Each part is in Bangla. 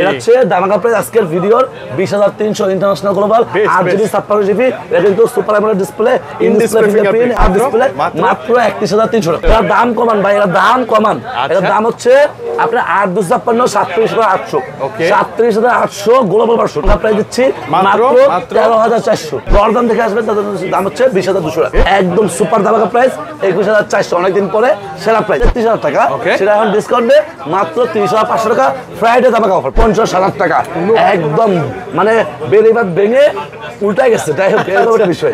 এটা হচ্ছে দামাকা প্রাইস আজকের ভিডিওর বিশ হাজার তিনশো ইন্টারন্যাশনাল গ্লোবাল বেশ, জিবি ছাপ্পান্ন জিবি এটা কিন্তু super AMOLED display in display fingerprint R display মাত্র? মাত্র? একত্রিশ হাজার তিনশো টাকা। দাম কমান ভাই এটার দাম কমান। দাম হচ্ছে আপনার আট দুশো ছাপ্পান্ন সাতত্রিশ হাজার আটশো। সাতত্রিশ হাজার আটশো গ্লোবাল ভার্সন আমরা প্রাইস দিচ্ছি মাত্র? মাত্র মাত্র? তেরো হাজার চারশো। দরদাম দেখে আসবেন তাদের দাম হচ্ছে বিশ হাজার দুশো টাকা। একদম সুপার দামাকা প্রাইস একুশ হাজার চারশো। অনেকদিন পরে সেরা প্রাইস তেত্রিশ হাজার টাকা। সেটা এখন ডিসকাউন্টে মাত্র তিরিশ হাজার পাঁচশো টাকা। ফ্রাইডে দামাকা অফার পঞ্চাশ হাজার টাকা। একদম মানে বেরিবাদ ভেঙে উল্টাই গেছে যাই হোক একটা বিষয়।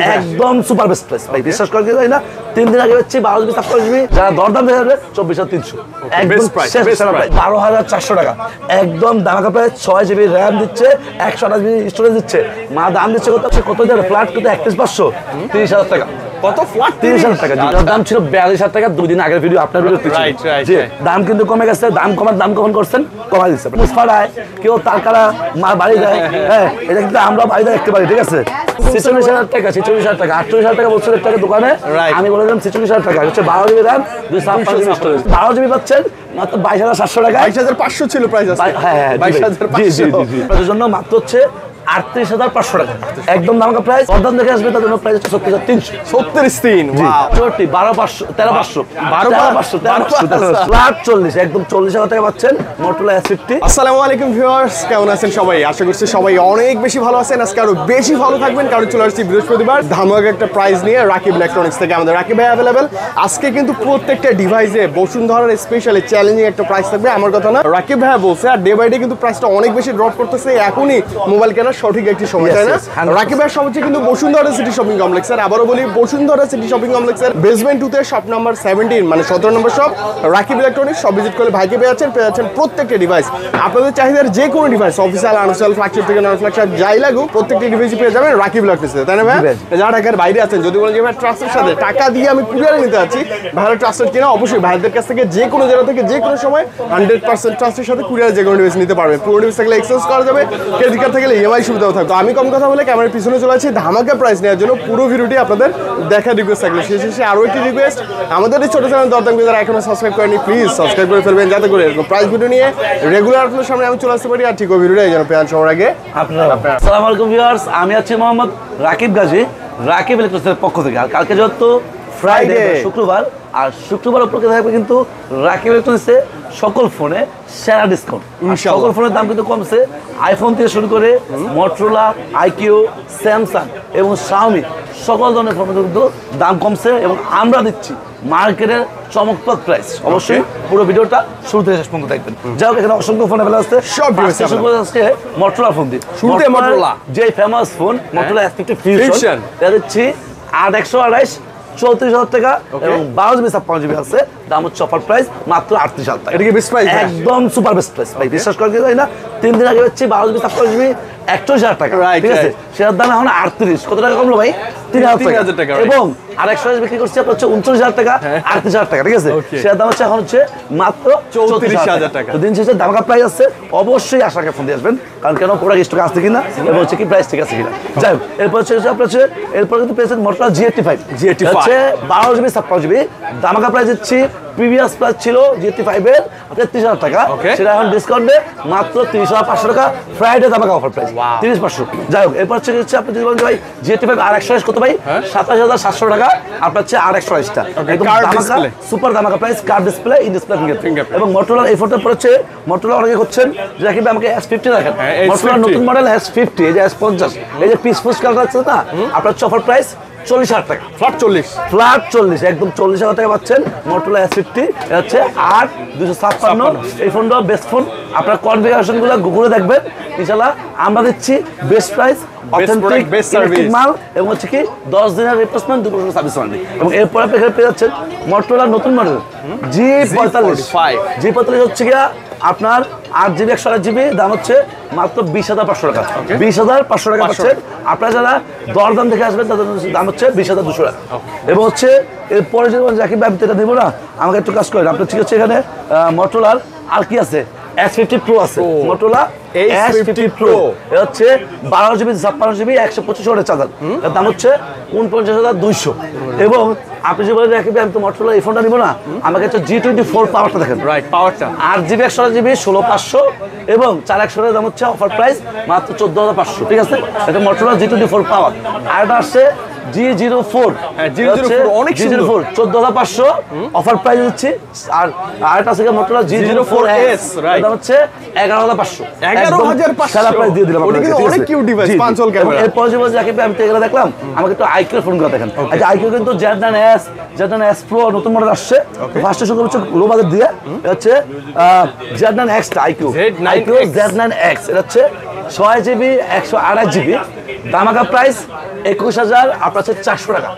হ্যাঁ। একদম সুপার বেস্ট প্রাইস ভাই বিশ্বাস করে যাই না? তিন দিন আগে হচ্ছে বারো জিবি ছাপ্পান্ন জিবি যারা দরদাম দেখে আসবে চব্বিশ হাজার তিনশো। বারো হাজার চারশো টাকা। একদম দামাকা প্রায় ছয় জিবি র্যাম দিচ্ছে একশো আঠাশ জিবি স্টোরেজ দিচ্ছে। মা দাম দিচ্ছে কত? কত ফ্ল্যাট কত একত্রিশ পাঁচশো তিরিশ হাজার টাকা। কত? ফ্ল্যাট তিরিশ হাজার টাকা দাম ছিল বিয়াল্লিশ হাজার টাকা দুদিন আগের ভিডিও আপনার ভিডিও দাম কিন্তু কমে গেছে দাম কমার দাম কখন করছেন? কমাই দিচ্ছে। মুসফাড়ায় কেউ তার মা বাড়ি দেয় হ্যাঁ এটা কিন্তু আমরা বাড়ি দেয় দেখতে পারি ঠিক আছে? ছেচল্লিশ হাজার টাকা ছেচল্লিশ হাজার টাকা আটচল্লিশ হাজার টাকা বছরের টাকা দোকানে। আমি বলে দিলাম ছেচল্লিশ হাজার টাকা হচ্ছে বারো জিবি র্যাম দুই জিবি। বারো জিবি পাচ্ছেন মাত্র বাইশ হাজার সাতশো টাকা বাইশ হাজার পাঁচশো ছিল প্রাইস আছে হ্যাঁ হ্যাঁ জন্য মাত্র হচ্ছে আটত্রিশ হাজার পাঁচশো টাকা। একদম প্রাইস অর্ধান দেখে আসবে তার জন্য প্রাইস হচ্ছে সত্তর হাজার তিনশো। সত্তরিশ তিন. চৌষট্টি বারো পাঁচশো তেরো পাঁচশো। বারো তেরো পাঁচশো তেরো পাঁচশো। চল্লিশ একদম চল্লিশ হাজার টাকা পাচ্ছেন মোটরলা ফিফটি আসসালামু আলাইকুম ভিউয়ার্স কেমন আছেন সবাই? আশা করছি সবাই অনেক বেশি ভালো আছেন। আজকে আরও বেশি ভালো থাকবেন। কারণ চলে আসছি বৃহস্পতিবার। ধামাকা একটা প্রাইজ নিয়ে রাকিব ইলেকট্রনিক্স থেকে আমাদের রাকিব ভাই অ্যাভেলেবেল আজকে কিন্তু প্রত্যেকটা ডিভাইসে বসুন্ধরার স্পেশালি চ্যালেঞ্জিং একটা প্রাইস থাকবে। আমার কথা না রাকিব ভাই বলছে আর ডে বাই ডে কিন্তু প্রাইসটা অনেক বেশি ড্রপ করতেছে। এখনই মোবাইল কেনার সঠিক একটি সময় তাই না? রাকিব ভাই সব কিন্তু বসুন্ধরা সিটি শপিং কমপ্লেক্স আর আবারও বলি বসুন্ধরা সিটি শপিং কমপ্লেক্স কমপ্লেক্সের বেসমেন্ট টুতে শপ নাম্বার সেভেন্টিন মানে সতেরো নম্বর শপ রাকিব ইলেকট্রনিক্স সব ভিজিট করলে ভাইকে পেয়ে যাচ্ছেন পেয়ে যাচ্ছেন প্রত্যেকটা ডিভাইস আপনাদের চাহিদার যে কোনো ডিভাইস অফিসিয়াল আনসিয়াল ফ্ল্যাগশিপ থেকে নন ফ্ল্যাগশিপ যাই লাগুক প্রত্যেকটি ডিভাইসই পেয়ে যাবেন রাকিব ইলেকট্রনিক্সে তাই না ভাই? যারা ঢাকার বাইরে আছেন যদি বলেন যে ভাই ট্রাস্টের সাথে টাকা দিয়ে আমি কুরিয়ারে নিতে যাচ্ছি ভাইরা ট্রাস্টেড কিনা? অবশ্যই ভাইদের কাছ থেকে যে কোনো জায়গা থেকে যে কোনো সময় হান্ড্রেড পার্সেন্ট ট্রাস্টের সাথে কুরিয়ার যে কোনো ডিভাইস নিতে পারবেন পুরো ডিভাইস থাকলে এক্সচেঞ্জ করা যাবে ক্রেডিট কার্ড থাকলে ইএমআই সুবিধাও থাকবে তো আমি কম কথা বলে ক্যামেরার পিছনে চলে আছি ধামাকা প্রাইস নেওয়ার জন্য পুরো ভিডিওটি আপনাদের দেখা রিকোয়েস্ট থাকলে। শেষে শেষে আরও একটি রিকোয়েস্ট আমাদের এই ছোট চ্যানেল দরদাম যারা এখনও সাবস্ক্রাইব করেনি প্লিজ সাবস্ক্রাইব করে ফেলবেন যাতে করে এরকম প্রাইস ভিডিও নিয়ে রেগুলার আপনার সামনে আমি চলে আসতে পারি। আর ঠিক ওই ভিডিওটা এই যেন পেয়ান সবার আগে। আপনার আসসালামু আলাইকুম ভিউয়ার্স আমি আছি মোহাম্মদ রাকিব গাজী রাকিব ইলেকট্রনিক্সের পক্ষ থেকে। আর কালকে যত ফ্রাইডে শুক্রবার আর শুক্রবার উপলক্ষে থাকবে কিন্তু রাকিব ইলেকট্রনিক্সে সকল ফোনে সেরা ডিসকাউন্ট। সকল ফোনের দাম কিন্তু কমছে। আইফোন থেকে শুরু করে মোটরোলা আইকিউ স্যামসাং এবং শাওমি সকল ধরনের ফোনের কিন্তু দাম কমছে এবং আমরা দিচ্ছি মার্কেটের চমকপ্রদ প্রাইস অবশ্যই পুরো ভিডিওটা শুরু থেকে শেষ পর্যন্ত দেখবেন। যাই হোক এখানে অসংখ্য ফোন অ্যাভেলেবল আছে। সব আজকে মোটরোলা ফোন দিয়ে। শুরুতে Motorola। যে ফেমাস ফোন ফিফটি ফিউশন এটা দিচ্ছি আট একশো আড়াইশ চৌত্রিশ হাজার টাকা এবং বারো জিবি ছাপ্পান্ন জিবি আছে। দাম হচ্ছে অফার প্রাইস মাত্র আটত্রিশ হাজার টাকা। এটা কি একদম সুপার বেস্ট প্রাইস ভাই বিশ্বাস করা কি যায় না? তিন দিন আগে হচ্ছে বারো জিবি ছাপ্পান্ন জিবি। একচল্লিশ হাজার টাকা ঠিক আছে? সেটার দাম এখন আটত্রিশ। কত টাকা কমলো ভাই? তিন হাজার টাকা, টাকা এবং আর একশো বিক্রি করছে আপনার হচ্ছে উনচল্লিশ হাজার টাকা আটত্রিশ হাজার টাকা ঠিক আছে? সেটার দাম হচ্ছে এখন হচ্ছে মাত্র 34,000 টাকা। দিন শেষে দামকা প্রাইস আছে? অবশ্যই আশা রাখে ফোন দিয়ে আসবেন কারণ কেন প্রোডাক্ট স্টক আসছে কিনা এবং হচ্ছে কি প্রাইস ঠিক আছে কিনা। যাই হোক এরপর হচ্ছে হচ্ছে আপনার হচ্ছে এরপর কিন্তু পেয়েছেন Motorola G eighty five G85 হচ্ছে বারো জিবি ছাপ্পান্ন জিবি দামাকা প্রাইস দিচ্ছি? প্রিভিয়াস প্রাইস ছিল জি এইটটি ফাইভের তেত্রিশ হাজার টাকা। সেটা এখন ডিসকাউন্টে মাত্র তিরিশ হাজার পাঁচশো টাকা। ফ্রাইডে দামাকা অফার প্রাইস তিরিশ পাঁচশো। যাই হোক এরপর হচ্ছে আপনি যদি বলেন ভাই জি ফাইভ আর একশো কত ভাই? সাতাশ হাজার সাতশো টাকা। আপনার হচ্ছে আর একশো display। Super দামাকা price card display in display Fingerprint। এবং মোটরোলার এই ফোনটা পড়েছে মোটরোলা অনেকে করছেন যে রাকিব ভাই আমাকে এস ফিফটি রাখেন। হ্যাঁ, মোটরোলার S50 নতুন মডেল এস ফিফটি এই যে এস পঞ্চাশ। এই যে পিস ফুস কালার আছে না? আপনার হচ্ছে অফার প্রাইস চল্লিশ হাজার টাকা। ফ্ল্যাট চল্লিশ। ফ্ল্যাট চল্লিশ একদম চল্লিশ হাজার টাকা পাচ্ছেন। মোটরোলা ফিফটি হচ্ছে আট দুশো ছাপ্পান্ন। এই ফোনটা বেস্ট ফোন আপনার কনফিগারেশনগুলো গুগলে দেখবেন। ইনশাল্লাহ আমরা দিচ্ছি বেস্ট প্রাইস অথেন্টিক মাল এবং হচ্ছে কি দশ দিনের রিপ্লেসমেন্ট দু বছর সার্ভিস ওয়ারেন্টি এবং এরপরে আপনি এখানে পেয়ে যাচ্ছেন মোটরোলার নতুন মডেল জি পঁয়তাল্লিশ। জি পঁয়তাল্লিশ হচ্ছে গিয়া আপনার আট জিবি একশো আট জিবি দাম হচ্ছে মাত্র বিশ হাজার পাঁচশো টাকা। বিশ হাজার পাঁচশো টাকা পাচ্ছেন। আপনার যারা দর দাম দেখে আসবেন তাদের দাম হচ্ছে বিশ হাজার দুশো টাকা। এবং হচ্ছে এরপরে জাকিব ভাই আমি তো এটা দেবো না আমাকে একটু কাজ করেন। আপনার ঠিক আছে এখানে মোটরোলার আর কি আছে। এস ফিফটি প্রো আছে। H50 fifty Pro। প্রো এটা হচ্ছে বারো জিবি ছাপ্পান্ন জিবি একশো পঁচিশ ওয়াটের চার্জার। এর দাম হচ্ছে উনপঞ্চাশ হাজার দুইশো। এবং আপনি যে বলেন রাখবে আমি তো মোটরোলা এই ফোনটা নিবো না আমাকে হচ্ছে জি টোয়েন্টি ফোর পাওয়ারটা দেখেন। রাইট পাওয়ারটা আট জিবি একশো জিবি ষোলো পাঁচশো এবং চার একশো দাম হচ্ছে অফার প্রাইস মাত্র চোদ্দ হাজার পাঁচশো ঠিক আছে? এটা টোয়েন্টি ফোর পাওয়ার আর এটা আসছে জি জিরো ফোর হ্যাঁ, G04 অনেক জি জিরো ফোর চোদ্দ হাজার পাঁচশো। অফার প্রাইস হচ্ছে আর আরেকটা আছে Motorola G zero four S right. হচ্ছে এগারো হাজার পাঁচশো। 11,500 সারা প্রাইস দিয়ে দিলাম ওটা আপনাকে, কিন্তু ঠিক অনেক আছে? cute device, জি, জি। পাঁচল এবং এরপর যে বলছে আমি তো এগুলো দেখলাম আমাকে একটু আইকিউ ফোন করে দেখেন। আচ্ছা আইকিউ কিন্তু nine S Z S pro নতুন মডেল আসছে। ফার্স্টে শুরু হচ্ছে লো বাজেট দিয়ে হচ্ছে nine extra iQOO. Z9X iQOO Z nine X এটা হচ্ছে ছয় জিবি একশো আড়াই জিবি দামাকা প্রাইস একুশ হাজার আপনার হচ্ছে চারশো টাকা।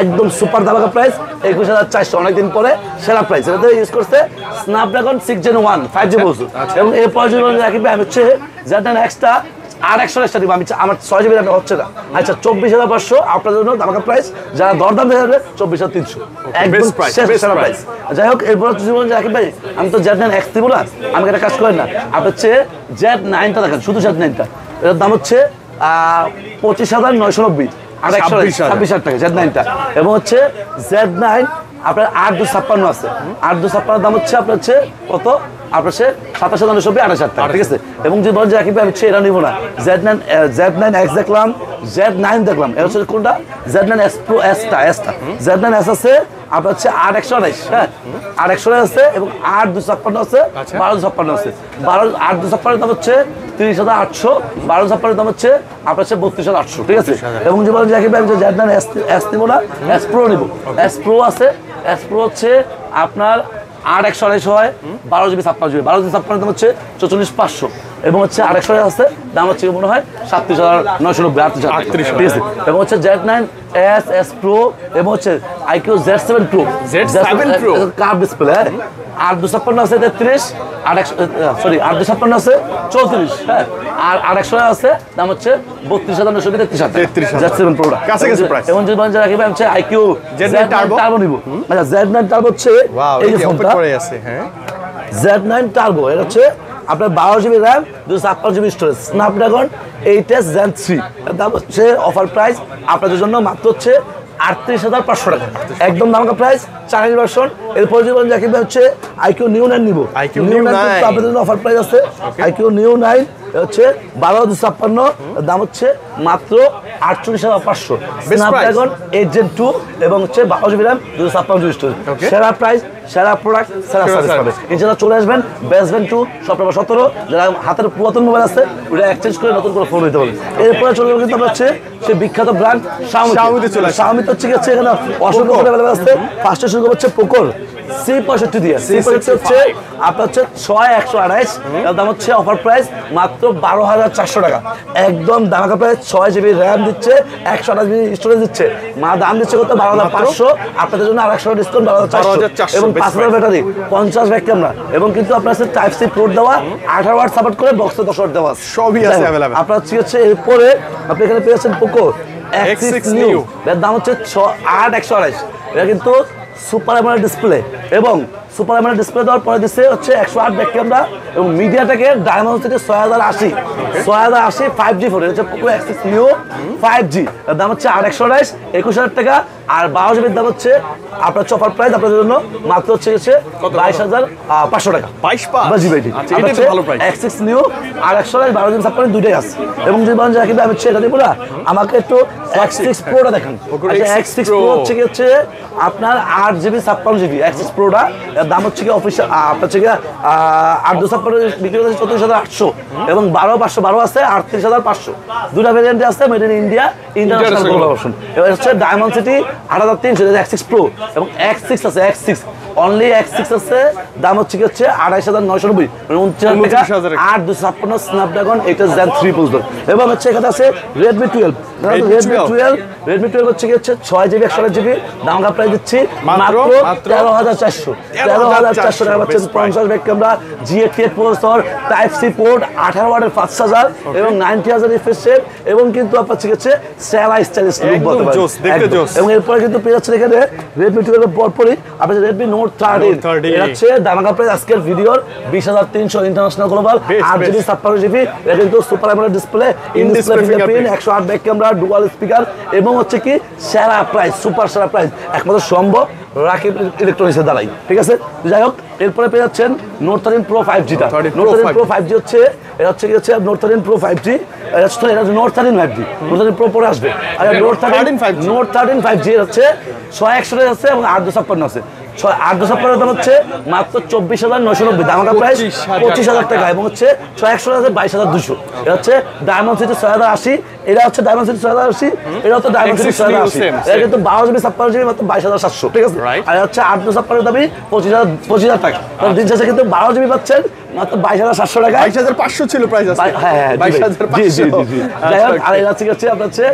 একদম সুপার দামাকা প্রাইস একুশ হাজার চারশো অনেকদিন পরে সেরা প্রাইস এটা ইউজ করছে Snapdragon six gen one five G বলছো এবং এরপর যদি রাখবে আমি হচ্ছে যাদের এক্সটা আর একশো এক্সট্রা দিব। আমি আমার ছয় জিবি র্যামে হচ্ছে না। আচ্ছা চব্বিশ হাজার পাঁচশো আপনাদের জন্য দামাকা প্রাইস যারা দরদাম দেখে যাবে চব্বিশ হাজার তিনশো। একদম। প্রাইস যাই হোক এরপর যদি বলেন ভাই আমি তো জেড নাইন এক্স দিব না আমাকে একটা কাজ করেন না? আপনার হচ্ছে জেড নাইনটা দেখেন শুধু জেড নাইনটা এটার দাম হচ্ছে আহ, পঁচিশ হাজার নয়শো নব্বই। আর একশো 26,000 ছাব্বিশ হাজার। টাকা জেড নাইনটা এবং হচ্ছে জেড নাইন আপনার আট দু ছাপ্পান্ন আছে। আট দু ছাপ্পান্ন দাম হচ্ছে আপনার হচ্ছে কত? আপনার হচ্ছে সাতাশ হাজার নশো আঠাশ হাজার টাকা ঠিক আছে? এবং যে বলেন যে রাকিব আমি হচ্ছে এটা নিবো না। Z nine Z nine X দেখলাম জেড নাইন দেখলাম। এটা হচ্ছে কোনটা? জেড নাইন এস প্রো এসটা এসটা জেড নাইন এস আছে আপনার হচ্ছে আট একশো আঠাইশ হ্যাঁ? আট একশো আছে এবং আট দু ছাপ্পান্ন আছে বারো ছাপ্পান্ন আছে। বারো আট দু ছাপ্পান্নের দাম হচ্ছে তিরিশ হাজার আটশো বারো ছাপ্পানের দাম হচ্ছে আপনার হচ্ছে বত্রিশ হাজার আটশো ঠিক আছে? এবং যে বলেন ভাই আমি এস এস নিবো না এস প্রো নিবো। এস প্রো আছে অ্যাস প্রো হচ্ছে আপনার আট একশো আড়াইশো হয় বারো জিবি ছাপ্পান্ন জিবি। বারো জিবি ছাপ্পান্ন দাম হচ্ছে চৌচল্লিশ পাঁচশো। এবং হচ্ছে আরেকশো আছে দাম হচ্ছে মনে হয়? সাতত্রিশ হাজার নয়শো নব্বই আটত্রিশ ঠিক আছে? এবং হচ্ছে Z nine S S pro এবং হচ্ছে iQOO Z seven pro Z7 Pro? কার ডিসপ্লে হ্যাঁ? আর দুশো ছাপ্পান্ন আছে তেত্রিশ আর একশো সরি আর দুশো ছাপ্পান্ন আছে চৌত্রিশ হ্যাঁ? আর আর একশো আছে দাম হচ্ছে বত্রিশ হাজার নশো তেত্রিশ হাজার জেড সেভেন প্রোটা price। এবং যদি রাখি হচ্ছে IQ Z9 Z Turbo? Turbo নিব। আচ্ছা জেড নাইন টার্বো হচ্ছে এই ফোনটা হ্যাঁ? জেড নাইন টার্বো এটা হচ্ছে আপনার বারো জিবি র্যাম দুশো ছাপ্পান্ন GB storage Snapdragon eight S gen three দাম হচ্ছে অফার প্রাইস আপনাদের জন্য মাত্র হচ্ছে আটত্রিশ হাজার পাঁচশো টাকা। একদম দামকা প্রাইস চাইনিজ ভার্সন এরপর যদি বলেন যাকে হচ্ছে আইকিউ নিউ নাইন নিবো। নিউ নাইন আপনাদের জন্য অফার প্রাইস আছে। আইকিউ নিউ নাইন হচ্ছে বারো দুশো ছাপ্পান্ন। দাম হচ্ছে মাত্র আটচল্লিশ হাজার পাঁচশো। স্ন্যাপড্রাগন এইট জেন টু এবং হচ্ছে বারো জিবি র্যাম দুশো ছাপ্পান্ন জিবি স্টোরেজ সেরা প্রাইস সেরা প্রোডাক্ট সেরা সেরা সার্ভিস পাবে। ইনশাআল্লাহ চলে আসবেন বেসবেন টু সপ্তাহ সতেরো যারা হাতের পুরাতন মোবাইল আছে ওটা এক্সচেঞ্জ করে নতুন করে ফোন নিতে পারবেন এরপরে চলে যাবে কিন্তু হচ্ছে সেই বিখ্যাত ব্র্যান্ড শাওমি Xiaomi চলে আসি। তো হচ্ছে কি হচ্ছে এখানে অসংখ্য। আছে। ফার্স্টে শুরু হচ্ছে পোকোর সি পঁয়ষট্টি দিয়ে সি পঁয়ষট্টি হচ্ছে আপনার হচ্ছে ছয় একশো আড়াইশ দাম হচ্ছে অফার প্রাইস মাত্র বারো হাজার চারশো টাকা। একদম দামাকা প্রাইস ছয় জিবি র্যাম দিচ্ছে একশো আঠাশ জিবি স্টোরেজ দিচ্ছে। মা দাম দিচ্ছে কত? বারো হাজার পাঁচশো। আপনাদের জন্য আর একশো ডিসকাউন্ট বারো হাজার চারশো। এবং পাঁচ হাজার ব্যাটারি পঞ্চাশ ব্যাক ক্যামেরা এবং কিন্তু আপনার সাথে টাইপ সি পোর্ট দেওয়া আঠারো ওয়াট সাপোর্ট করে বক্সে দশ ওয়াট দেওয়া সবই আছে। আপনার হচ্ছে হচ্ছে এরপরে আপনি এখানে পেয়েছেন পোকো X6 X6 নিউ এর দাম হচ্ছে ছ আট একশো আড়াইশ এটা কিন্তু সুপার অ্যামোলেড ডিসপ্লে এবং সুপার অ্যামোলেড ডিসপ্লে দেওয়ার পরে দিচ্ছে হচ্ছে একশো আট ব্যাক ক্যামেরা এবং মিডিয়াটাকে ডায়মন্ড থেকে ছয় হাজার আশি। ছয় হাজার আশি ফাইভ জি ফোন হচ্ছে Poco X six new five G দাম হচ্ছে আর একশো আড়াইশ একুশ হাজার টাকা। আর বারো জিবির দাম হচ্ছে আপনার চপার প্রাইস আপনাদের জন্য মাত্র হচ্ছে হচ্ছে বাইশ হাজার পাঁচশো টাকা। 22 পাঁচ? price। এক্সিস নিউ আর একশো আড়াইশ বারো জিবি ছাপ্পান্ন দুইটাই আছে। এবং যদি বলেন যে আমি হচ্ছে এটা দিব না আমাকে একটু এক্স সিক্স প্রোটা দেখেন। Poco X6 x six. Pro হচ্ছে কি হচ্ছে আপনার আট জিবি ছাপ্পান্ন জিবি। এক্স সিক্স প্রোটা দাম হচ্ছে কি অফিসিয়াল আপনার হচ্ছে কি আট দু ছাপ্পান্ন বিক্রি করছে চৌত্রিশ হাজার আটশো। এবং বারো পাঁচশো বারো আছে আটত্রিশ হাজার পাঁচশো। দুটা ভেরিয়েন্টে আছে made in India international collaboration এবার হচ্ছে ডায়মন্ড সিটি আট হাজার তিনশো এক্স সিক্স প্রো এবং এক্স সিক্স আছে X six only X six আছে দাম হচ্ছে কি হচ্ছে আড়াইশ হাজার নয়শো নব্বই। মানে উনত্রিশ টাকা আট দুশো ছাপ্পান্ন স্ন্যাপড্রাগন এইটা জেন থ্রি এবং হচ্ছে এখানে আছে Redmi twelve Redmi twelve Redmi twelve হচ্ছে কি হচ্ছে ছয় জিবি একশো জিবি দাম প্রাইস দিচ্ছি মাত্র? তেরো হাজার চারশো। তেরো হাজার চারশো টাকা পাচ্ছেন পঞ্চাশ back camera tech processor type C port আঠারো ওয়াটের পাঁচ হাজার এবং নাইনটি হাজার রিফ্রেশ রেট এবং কিন্তু আপনার হচ্ছে হচ্ছে সেলা স্টাইলিশ লুক বলতে পারেন। এবং এরপরে কিন্তু পেয়ে যাচ্ছে এখানে রেডমি টুয়েলভ পরপরই আপনার রেডমি নোট থার্টিন 13 এটা হচ্ছে দামাকা প্রাইস আজকের ভিডিওর বিশ হাজার তিনশো ইন্টারন্যাশনাল গ্লোবাল আট জিবি ছাপ্পান্ন জিবি এটা কিন্তু super AMOLED display in display fingerprint. একশো আট ব্যাক ক্যামেরা ডুয়াল স্পিকার এবং হচ্ছে কি সেরা প্রাইস সুপার সেরা প্রাইস একমাত্র সম্ভব রাকিব ইলেকট্রনিক্সের দ্বারাই ঠিক আছে? যাই হোক এরপরে পেয়ে যাচ্ছেন নোট থার্টিন প্রো ফাইভ জিটা 13 note thirteen pro five G হচ্ছে এটা হচ্ছে কি হচ্ছে note thirteen pro five G এটা হচ্ছে note thirteen five G note thirteen pro পরে আসবে। আর note thirteen 13 5G note thirteen five G হচ্ছে ছয় একশো আছে এবং আট দুশো ছাপ্পান্ন আছে। ছয় আট দুশো ছাপ্পান্ন দাম হচ্ছে মাত্র চব্বিশ হাজার নশো নব্বই। দাম প্রাইস পঁচিশ হাজার টাকা এবং হচ্ছে ছয় একশো আছে বাইশ হাজার দুশো এটা হচ্ছে ডায়মন্ড সিটি ছয় হাজার আশি। এটা হচ্ছে ডায়মন্ড সিটি ছয় হাজার আশি। এটা হচ্ছে ডায়মন্ড সিটি ছয় হাজার আশি। এটা কিন্তু বারো জিবি ছাপ্পান্ন জিবি মাত্র বাইশ হাজার সাতশো ঠিক আছে. আর হচ্ছে আট দুশো ছাপ্পান্ন দাবি পঁচিশ হাজার পঁচিশ হাজার টাকা। দিন শেষে কিন্তু বারো জিবি পাচ্ছেন মাত্র বাইশ হাজার সাতশো টাকা বাইশ হাজার পাঁচশো ছিল প্রাইস হ্যাঁ হ্যাঁ বাইশ হাজার জি জি পাঁচশো জি। জি যাই হোক আর এটা হচ্ছে হচ্ছে আপনার হচ্ছে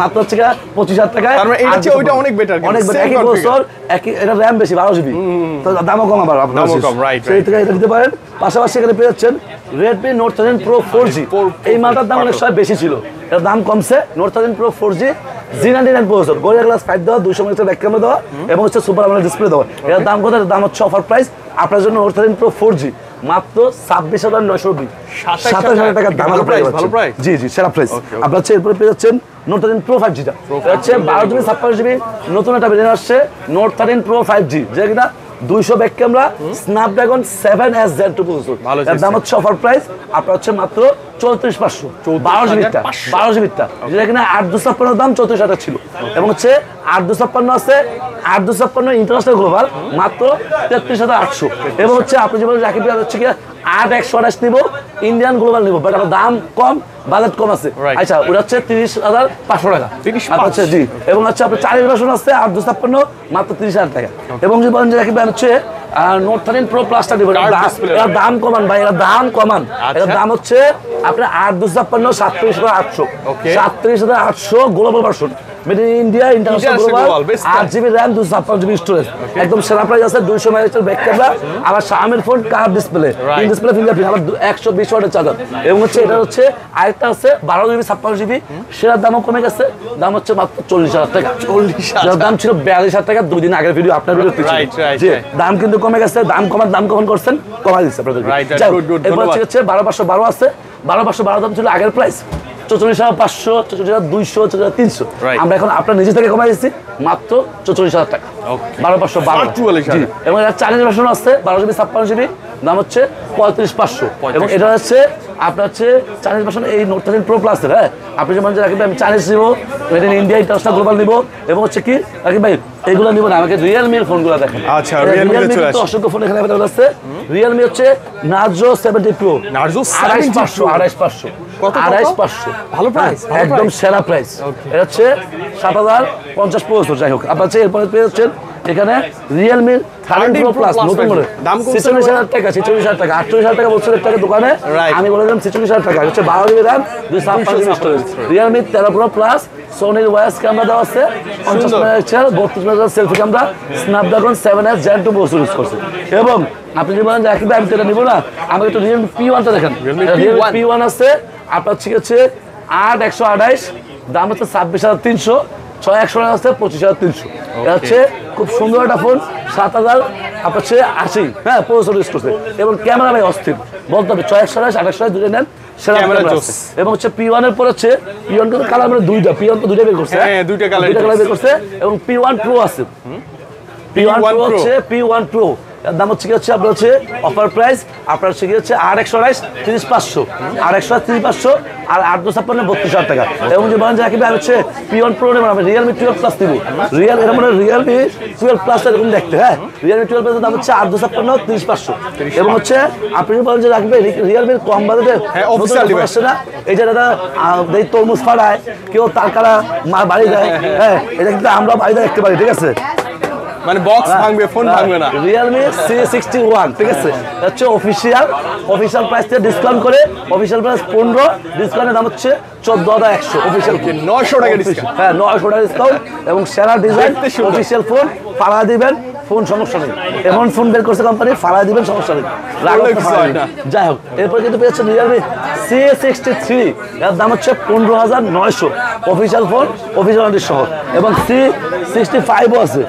মাত্র হচ্ছে পঁচিশ হাজার তার মানে এটা আর ওইটা অনেক better অনেক better, একই configure। একই এটা র্যাম বেশি বারো জিবি তো দামও কম আবার আপনার কম, right, সেই থেকে এটা দিতে পারেন। পাশাপাশি এখানে পেয়ে যাচ্ছেন Redmi note pro four G এই মালটার দাম অনেক সময় বেশি ছিল। এর দাম কমছে। Note pro four G G ninety nine processor Gorilla glass five দেওয়া দুশো মিটার ব্যাক ক্যামেরা দেওয়া এবং হচ্ছে সুপার আমলের ডিসপ্লে দেওয়া। এর দাম কত? দাম হচ্ছে অফার প্রাইস আপনার জন্য note thirteen pro four G মাত্র ছাব্বিশ হাজার নয়শো দুই। সাতাশ হাজার দাম। জি জি সেরা প্রাইস. আপনার হচ্ছে এরপরে পেয়ে যাচ্ছেন নোট থার্টিন প্রো ফাইভ জিটা হচ্ছে বারো জিবি ছাপ্পান্ন জিবি নতুন একটা বেরিয়ে আসছে note thirteen pro five G যেটা কিনা দুইশো back camera Snapdragon seven S Z two processor দাম হচ্ছে অফার প্রাইস আপনার হচ্ছে মাত্র চৌত্রিশ পাঁচশো। বারো জিবিটা 34,500 বারো জিবিটা যেটা কিনা আট দু ছাপ্পান্ন দাম চৌত্রিশ হাজার ছিল। এবং হচ্ছে আট দুশো ছাপ্পান্ন আছে আট দুশো ছাপ্পান্ন ইন্টারন্যাশনাল গ্লোবাল মাত্র তেত্রিশ হাজার আটশো। এবং হচ্ছে আপনি যেমন রাখি হচ্ছে কি আট একশো আঠাশ নিবো। ইন্ডিয়ান গ্লোবাল নিবো বাট আমার দাম কম বাজেট কম আছে। আচ্ছা ওটা হচ্ছে তিরিশ হাজার পাঁচশো টাকা। 30,500 আর হচ্ছে জি এবং হচ্ছে আপনার চারিশ ভার্সন আছে আট দুশো ছাপ্পান্ন মাত্র তিরিশ হাজার টাকা। এবং যদি বলেন যে রাখি হচ্ছে নোট থার্টিন প্রো প্লাসটা দিব Curved এর দাম কমান ভাই এর দাম কমান। আচ্ছা। এর দাম হচ্ছে আপনার আট দুশো ছাপ্পান্ন সাতত্রিশ হাজার আটশো. সাতত্রিশ হাজার আটশো global version made in India international global GB RAM দুশো ছাপ্পান্ন জিবি স্টোরেজ একদম সেরা প্রাইস আছে দুইশো মেগাপিক্সেল ব্যাক ক্যামেরা আবার phone car display in display fingerprint আবার একশো বিশ ওয়াটের চার্জার এবং হচ্ছে এটা হচ্ছে আরেকটা আছে বারো জিবি ছাপ্পান্ন জিবি সেটার দামও কমে গেছে দাম হচ্ছে মাত্র চল্লিশ হাজার টাকা। চল্লিশ যার দাম ছিল বিয়াল্লিশ হাজার টাকা দুই দিন আগের ভিডিও আপনার ভিডিও জি দাম কিন্তু কমে গেছে দাম কমার দাম কখন করছেন কমাই দিচ্ছে আপনাদের এরপর হচ্ছে বারো পাঁচশো বারো আছে। বারো পাঁচশো বারো দাম ছিল আগের প্রাইস চৌচল্লিশ হাজার পাঁচশো চৌচল্লিশ হাজার দুইশো চৌচল্লিশ হাজার তিনশো। আমরা এখন আপনার নিজে থেকে কমাই দিচ্ছি মাত্র চৌচল্লিশ হাজার টাকা। বারো পাঁচশো বারো। মাত্র 44,000 জি। এবং এটা চাইনিজ ভার্সন আছে বারো জিবি ছাপ্পান্ন জিবি দাম হচ্ছে পঁয়ত্রিশ পাঁচশো। এবং এটা হচ্ছে আপনার হচ্ছে চাইনিজ ভার্সন এই নোট থার্টিন প্রো প্লাসের হ্যাঁ? আপনি যেমন রাখবেন আমি চাইনিজ নিবো made in India international global নিবো এবং হচ্ছে কি রাখি ভাই এগুলো নিবো না আমাকে রিয়েলমির ফোনগুলো দেখেন। আচ্ছা, Realme তে অসংখ্য ফোন এখানে অ্যাভেলেবল আছে। রিয়েলমি হচ্ছে নার্জো সেভেন্টি প্রো Narzo আড়াইশ পাঁচশো আড়াইশ পাঁচশো? আড়াইশ পাঁচশো। ভালো price, হ্যাঁ, একদম সেরা প্রাইস এটা হচ্ছে সাত হাজার পঞ্চাশ পঁচাত্তর যাই হোক। আপনার এরপরে পেয়ে যাচ্ছেন এখানে রিয়েলমি প্রো প্লাস নতুন দাম ছেচল্লিশ হাজার টাকা ছেচল্লিশ হাজার টাকা আটচল্লিশ হাজার টাকা টাকা দোকানে। আমি বলে দিলাম ছেচল্লিশ হাজার টাকা। হচ্ছে বারো জিবি র্যাম দুই স্টোরেজ রিয়েলমি তেরো প্রো প্লাস সোনির ওয়াইস ক্যামেরা দেওয়া আছে। পঞ্চাশ মেগাপিক্সেল বত্রিশ megapixel selfie camera Snapdragon seven S Gen two বসে ইউজ করছে। এবং আপনি যদি বলেন যে একই তো এটা নিবো না। আমাকে একটু রিয়েলমি পি ওয়ানটা দেখেন। রিয়েলমি পি ওয়ান আছে। আপনার ঠিক আছে আট একশো আঠাইশ দাম হচ্ছে ছাব্বিশ হাজার তিনশো। ছয় একশো টাকা আছে পঁচিশ হাজার তিনশো। এটা হচ্ছে খুব সুন্দর একটা ফোন সাত হাজার আপনার হচ্ছে আশি হ্যাঁ পঁচিশ ইউজ করছে। এবং ক্যামেরা ভাই অস্থির। বলতে হবে ছয় একশো আঠাশ একশো দুটো নেন সেরা ক্যামেরা আছে। এবং হচ্ছে পি ওয়ানের পর হচ্ছে পি ওয়ান কিন্তু কালার মানে দুইটা পি ওয়ান তো দুইটা বের করছে। হ্যাঁ, দুইটা colour দুইটা কালার বের করছে। এবং পি ওয়ান প্রো আছে। পি ওয়ান P1 প্রো হচ্ছে পি ওয়ান প্রো দাম হচ্ছে কি হচ্ছে? আপনার হচ্ছে অফার প্রাইস আপনার হচ্ছে কি হচ্ছে? আট একশো আড়াইশ তিরিশ পাঁচশো। আর একশো তিরিশ পাঁচশো আর আট দু ছাপ্পান্ন বত্রিশ হাজার টাকা। এবং যে বলেন যে রাখবে হচ্ছে পি ওয়ান প্রো নেবেন আমি রিয়েলমি টুয়েলভ প্লাস নিবো রিয়েল এর মানে রিয়েলমি টুয়েলভ প্লাস এরকম দেখতে হ্যাঁ? রিয়েলমি টুয়েলভ প্লাসের দাম হচ্ছে আট দু ছাপ্পান্ন তিরিশ পাঁচশো। এবং হচ্ছে আপনি যদি বলেন যে রাখবে রিয়েলমির কম বাজেটে হ্যাঁ। আসছে না? এই যে দাদা এই তরমুজ ফাড়ায় কেউ তার কারা মা বাড়ি দেয় হ্যাঁ? এটা কিন্তু আমরা বাড়িতে দেখতে পারি ঠিক আছে? মানে বক্স ভাঙবে ফোন ভাঙবে না। রিয়েলমি সি সিক্সটি ওয়ান ঠিক আছে? হচ্ছে অফিসিয়াল অফিসিয়াল প্রাইস থেকে ডিসকাউন্ট করে অফিসিয়াল প্রাইস পনেরো ডিসকাউন্টের দাম হচ্ছে চোদ্দ হাজার একশো অফিসিয়াল নয়শো টাকা ডিসকাউন্ট হ্যাঁ নয়শো টাকা ডিসকাউন্ট এবং সেরা ডিজাইন। অফিসিয়াল ফোন ফালা দিবেন ফোন সমস্যা নেই। এমন ফোন বের করছে কোম্পানি ফালা দিবেন সমস্যা নেই। যাই হোক এরপর কিন্তু পেয়েছে রিয়েলমি সি সিক্সটি থ্রি এর দাম হচ্ছে পনেরো হাজার নয়শো। অফিসিয়াল ফোন অফিসিয়াল সহ। এবং সি সিক্সটি ফাইভও আছে।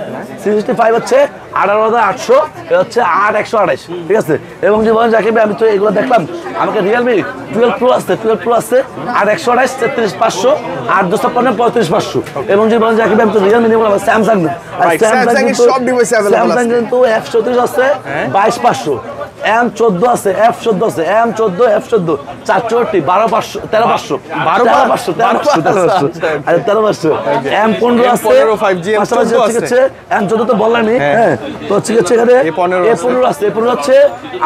সিক্সটি ফাইভ হচ্ছে আঠারো হাজার আটশো এটা হচ্ছে আট একশো আঠাইশ ঠিক আছে? এবং যে বলেন যাকে আমি তো এগুলো দেখলাম আমাকে রিয়েলমি টুয়েলভ প্রো আসছে টুয়েলভ প্রো আসছে আট একশো তেত্রিশ পাঁচশো আট দুশো ছাপ্পান্ন পঁয়ত্রিশ পাঁচশো। এবং যে বলেন যাকে আমি তো রিয়েলমি নিয়ে বললাম স্যামসাং কিন্তু এফ চৌত্রিশ আছে। বাইশ পাঁচশো। এম চোদ্দ আছে এফ চোদ্দ আছে এম চোদ্দ এফ চোদ্দ চারশোটি বারো পাঁচশো তেরো পাঁচশো বারো তেরো পাঁচশো তেরো পাঁচশো তেরো পাঁচশো, পাঁচশো আচ্ছা, তেরো পাঁচশো। এম পনেরো আছে M15, 5G, M14 পাশাপাশি হচ্ছে এম চোদ্দ তো বললামই হ্যাঁ। তো হচ্ছে হচ্ছে এখানে? এ পনেরো আছে। এ পনেরো হচ্ছে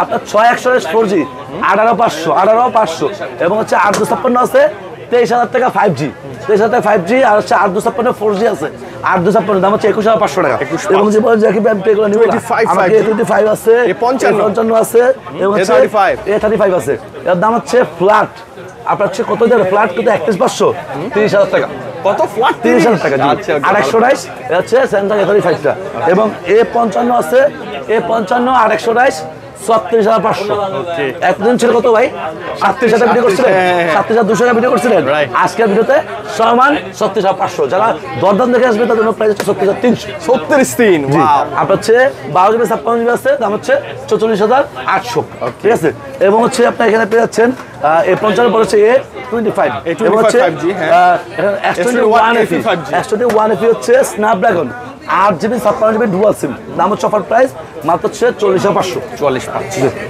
আপনার ছয় একশো ফোর জি আঠারো পাঁচশো আঠারো পাঁচশো এবং হচ্ছে আট দু ছাপ্পান্ন আছে তেইশ হাজার টাকা ফাইভ জি তেইশ হাজার টাকা ফাইভ জি আর হচ্ছে আট দু ছাপ্পান্ন ফোর জি আছে। আট দু ছাপ্পান্ন দাম হচ্ছে একুশ হাজার পাঁচশো টাকা। এবং যে বলে যাকে আমি এগুলো নিব 25 আমাকে 5G টোয়েন্টি ফাইভ আছে এ 55 পঞ্চান্ন আছে এবং হচ্ছে এ থার্টি ফাইভ আছে। এর দাম হচ্ছে ফ্ল্যাট আপনার হচ্ছে কত দেবে? ফ্ল্যাট কত? একত্রিশ পাঁচশো। তিরিশ হাজার টাকা। কত ফ্ল্যাট তিরিশ? হাজার টাকা জি। আর একশো রাইস হচ্ছে স্যামসাং এ থার্টি ফাইভটা এবং এ পঞ্চান্ন আছে এ পঞ্চান্ন আর একশো রাইস ছত্রিশ হাজার পাঁচশো। একদিন ছিল কত ভাই? সাতত্রিশ হাজার ভিডিও করছিলেন। হ্যাঁ। সাতত্রিশ হাজার দুশো ভিডিও করছিলেন। আজকের ভিডিওতে সমান ছত্রিশ হাজার পাঁচশো। যারা দরদাম দেখে আসবে তাদের জন্য প্রাইস ছত্রিশ হাজার তিনশো। ছত্রিশ তিন আপনার হচ্ছে বারো জিবি ছাপ্পান্ন জিবি আছে দাম হচ্ছে চৌচল্লিশ হাজার আটশো। ঠিক আছে? এবং হচ্ছে আপনি এখানে পেয়ে যাচ্ছেন পঞ্চান্ন পর হচ্ছে এ টোয়েন্টি ফাইভ এবং হচ্ছে 5G, হ্যাঁ। S twenty one FE S twenty one FE হচ্ছে স্ন্যাপড্রাগন আট জিবি ছাপ্পান্ন জিবি ডুয়াল সিম দাম হচ্ছে অফার প্রাইস মাত্র হচ্ছে চল্লিশ হাজার পাঁচশো। চল্লিশ পাঁচ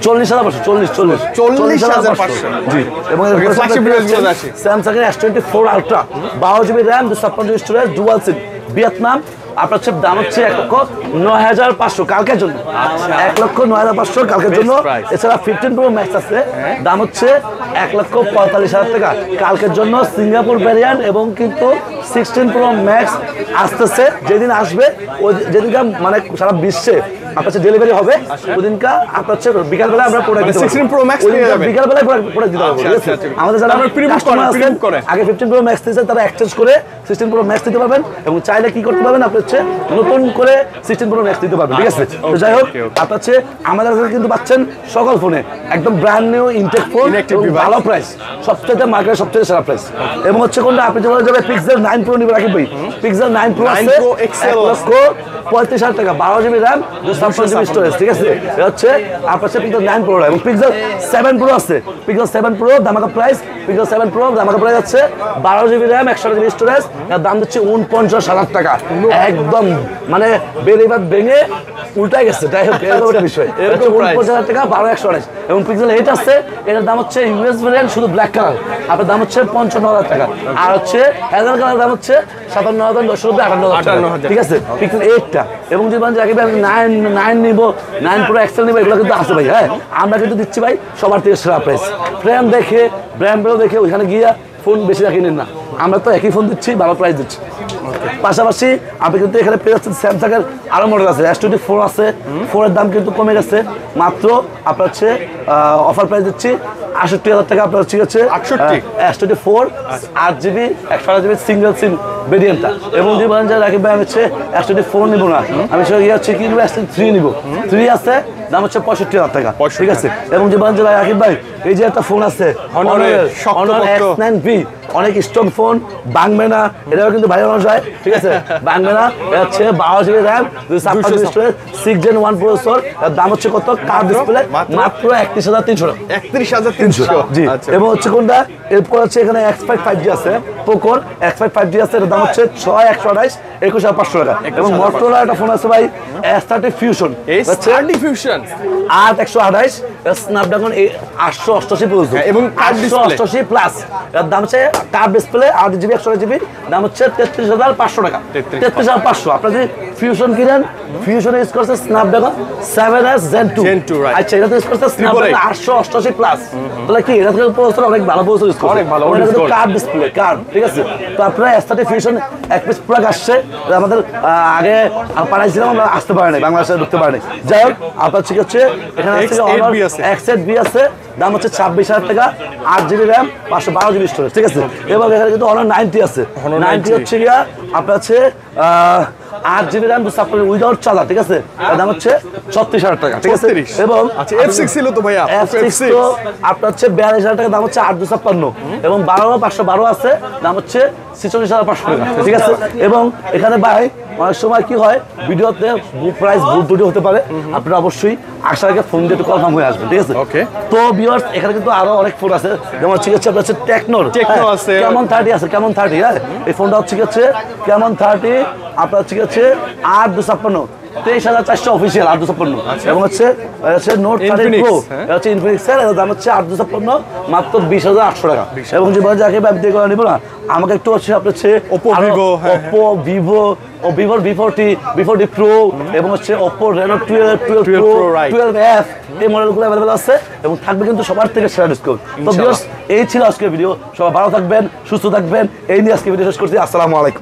চল্লিশ হাজার পাঁচশো চল্লিশ চল্লিশ। 40,500 জি এবং Okay, flagship device গুলো আছে। স্যামসাং এর এস টোয়েন্টি ফোর আলট্রা বারো জিবি র্যাম দুশো ছাপ্পান্ন GB storage dual SIM Vietnam আপনার হচ্ছে দাম হচ্ছে এক লক্ষ নয় হাজার পাঁচশো কালকের জন্য। এক লক্ষ নয় হাজার পাঁচশো কালকের জন্য। এছাড়া ফিফটিন প্রো ম্যাক্স আছে। দাম হচ্ছে এক লক্ষ পঁয়তাল্লিশ হাজার টাকা। কালকের জন্য সিঙ্গাপুর ভ্যারিয়ান্ট এবং কিন্তু সিক্সটিন প্রো ম্যাক্স আসতেছে। যেদিন আসবে ওই যেদিনকে মানে সারা বিশ্বে আপনার ডেলিভারি হবে ওদিনকা আপনার হচ্ছে বিকালবেলা আমরা প্রোডাক্ট দিতে 16 Pro Max পেয়ে যাবে। বিকালবেলায় প্রোডাক্ট দিতে পারব আচ্ছা, ঠিক আছে? আচ্ছা। আমাদের যারা customer আছেন, pre-book করে। আগে ফিফটিন প্রো ম্যাক্স দিয়েছেন তারা এক্সচেঞ্জ করে সিক্সটিন প্রো ম্যাক্স দিতে পারবেন এবং চাইলে কি করতে পারবেন আপনি হচ্ছে নতুন করে সিক্সটিন প্রো ম্যাক্স দিতে পারবেন ঠিক আছে তো যাই হোক. আপনার হচ্ছে আমাদের কাছে কিন্তু পাচ্ছেন সকল ফোনে একদম ব্র্যান্ড নিউ ইনটেক ফোন। ভালো প্রাইস সবচেয়ে মার্কেটের সবচেয়ে সেরা প্রাইস এবং হচ্ছে কোনটা আপনি যখন যাবে পিক্সেল নাইন প্রো নিবে রাখি ভাই পিক্সেল নাইন প্রো আছে লক্ষ হাজার টাকা বারো জিবি র্যাম ছাপ্পান্ন জিবি স্টোরেজ ঠিক আছে? এটা হচ্ছে আপনার হচ্ছে পিক্সেল নাইন প্রো এবং পিক্সেল সেভেন প্রো আছে। পিক্সেল সেভেন প্রো দামাকা প্রাইস পিক্সেল সেভেন প্রো দামাকা প্রাইস আছে বারো জিবি র্যাম একশো জিবি স্টোরেজ দাম হচ্ছে উনপঞ্চাশ হাজার টাকা। একদম মানে বেরিবাদ ভেঙে উল্টাই গেছে যাই হোক এরকম একটা বিষয়। এরকম এরকম price। উনপঞ্চাশ হাজার টাকা বারো একশো আড়াইশ। এবং পিক্সেল এইট আছে এটার দাম হচ্ছে ইউএস ভ্যারিয়েন্ট শুধু ব্ল্যাক কালার আপনার দাম হচ্ছে পঞ্চান্ন হাজার টাকা। আর হচ্ছে হ্যাজার কালার দাম হচ্ছে সাতান্ন হাজার নশো নব্বই আটান্ন হাজার। ঠিক আছে? পিক্সেল এইটটা এবং যদি নাইন নাইন নিব নাইন প্রো এক্সেল নিবো এগুলো কিন্তু আছে ভাই হ্যাঁ? আমরা কিন্তু দিচ্ছি ভাই সবার থেকে সেরা প্রাইস ফ্রেম দেখে ব্র্যান্ডও দেখে ওইখানে গিয়ে ফোন বেশি রাখি নিন না। আমরা তো একই ফোন দিচ্ছি ভালো প্রাইস দিচ্ছি। পাশাপাশি আপনি কিন্তু এখানে পেয়ে যাচ্ছেন স্যামসাং এর আরও মডেল আছে এস টোয়েন্টি ফোর আছে ফোরের দাম কিন্তু কমে গেছে। মাত্র আপনার হচ্ছে অফার প্রাইস দিচ্ছি আটষট্টি হাজার টাকা আপনার হচ্ছে হচ্ছে 68? এস টোয়েন্টি ফোর আট জিবি একশো আট জিবি সিঙ্গেল সিম ভেরিয়েন্টটা এবং যদি বলেন যে রাকিব ভাই আমি হচ্ছে এস ফোর নিবো না। আমি সে ইয়ে হচ্ছে কি নিবো এস থ্রি নিবো। থ্রি আছে দাম হচ্ছে পঁয়ষট্টি হাজার টাকা। ঠিক আছে? এবং যে বলেন যে রাকিব ভাই এই যে একটা ফোন আছে অনেক স্ট্রং ফোন ভাঙবে না। এটাও কিন্তু ভাই মানুষ হয়। ঠিক আছে? ভাঙবে না। এটা হচ্ছে বারো GB RAM six Gen one processor দাম হচ্ছে কত? কার ডিসপ্লে মাত্র? একত্রিশ হাজার তিনশো একত্রিশ হাজার তিনশো। জি। আচ্ছা। এবং হচ্ছে কোনটা? এরপর হচ্ছে এখানে এক্স ফাইভ জি আছে। পোকোর এক্স ফাইভ জি আছে দাম হচ্ছে ছয় একশো আঠাইশ একুশ হাজার পাঁচশো টাকা। এবং মটোলা একটা ফোন আছে ভাই S thirty fusion thirty fusion আট একশো আঠাইশ স্ন্যাপড্রাগন আটশো পর্যন্ত হ্যাঁ, এবং আটশো display। প্লাস এর দাম হচ্ছে কার ডিসপ্লে আট জিবি একশো জিবি দাম হচ্ছে তেত্রিশ হাজার পাঁচশো টাকা। তেত্রিশ হাজার পাঁচশো। আপনার যদি ফিউশন কিনেন ফিউশন ইউজ করছে Snapdragon seven S Gen two Gen 2, right. আচ্ছা এটা তো ইউজ করছে স্ন্যাপড্রাগন আটশো অষ্টআশি প্লাস তাহলে কি এটা থেকে প্রসেসর অনেক ভালো প্রসেসর ইউজ করছে? অনেক ভালো। কার ডিসপ্লে কার ঠিক আছে? তো আপনারা এসটাটি ফিউশন এক পিস প্রোডাক্ট আসছে আমাদের আগে পাঠাইছিলাম আমরা আসতে পারিনি বাংলাদেশে ঢুকতে পারিনি। যাই হোক আপনার ঠিক হচ্ছে এখানে আছে X8B আছে। এক্সেট বি আছে দাম হচ্ছে ছাব্বিশ হাজার টাকা আট জিবি র্যাম পাঁচশো বারো জিবি স্টোরেজ ঠিক আছে? এবং এখানে কিন্তু অনার নাইনটি আছে। নাইনটি হচ্ছে গিয়া আপনার হচ্ছে আট জিবি র্যাম দুশো আপনার উইদাউট চার্জার ঠিক আছে? তার দাম হচ্ছে ছত্রিশ হাজার টাকা ঠিক আছে? এবং আচ্ছা F6 ছিল তো ভাইয়া এফ সিক্স তো আপনার হচ্ছে বিয়াল্লিশ হাজার টাকা দাম হচ্ছে আট দুশো ছাপ্পান্ন। এবং বারো পাঁচশো বারো আছে দাম হচ্ছে ছেচল্লিশ হাজার পাঁচশো টাকা ঠিক আছে? এবং এখানে ভাই অনেক সময় কি হয় ভিডিওতে প্রাইস ভুল ত্রুটি হতে পারে। আপনারা অবশ্যই আসার আগে ফোন দিয়ে একটু কনফার্ম হয়ে আসবেন ঠিক আছে? Okay. তো ভিউয়ার্স এখানে কিন্তু আরও অনেক ফোন আছে। যেমন ঠিক আছে আপনার হচ্ছে টেকনোর Tecno আছে। কেমন থার্টি আছে কেমন থার্টি হ্যাঁ? এই ফোনটা হচ্ছে হচ্ছে কেমন থার্টি আপনার ঠিক আছে আট দু ছাপ্পান্ন। তেইশ হাজার চারশো অফিসিয়াল আট ছাপ্পান্ন। এবং হচ্ছে হচ্ছে নোট থার্টি প্রো হ্যাঁ। হচ্ছে ইনফিনিক্সের এর দাম হচ্ছে আট ছাপ্পান্ন মাত্র বিশ হাজার আটশো টাকা। এবং যে যাকে দিয়ে করে নিবো না আমাকে একটু হচ্ছে আপনার হচ্ছে Oppo, Vivo, হ্যাঁ, ওপো ভিভো ও ভিভোর V forty V forty pro এবং হচ্ছে Oppo Reno twelve twelve 12 pro. Twelve F এই মডেলগুলো অ্যাভেলেবেল আছে এবং থাকবে কিন্তু সবার থেকে সেরা ডিসকাউন্ট তো এই ছিল আজকের ভিডিও সবাই ভালো থাকবেন সুস্থ থাকবেন এই নিয়ে আজকে ভিডিও শেষ করছি। আসসালামু আলাইকুম।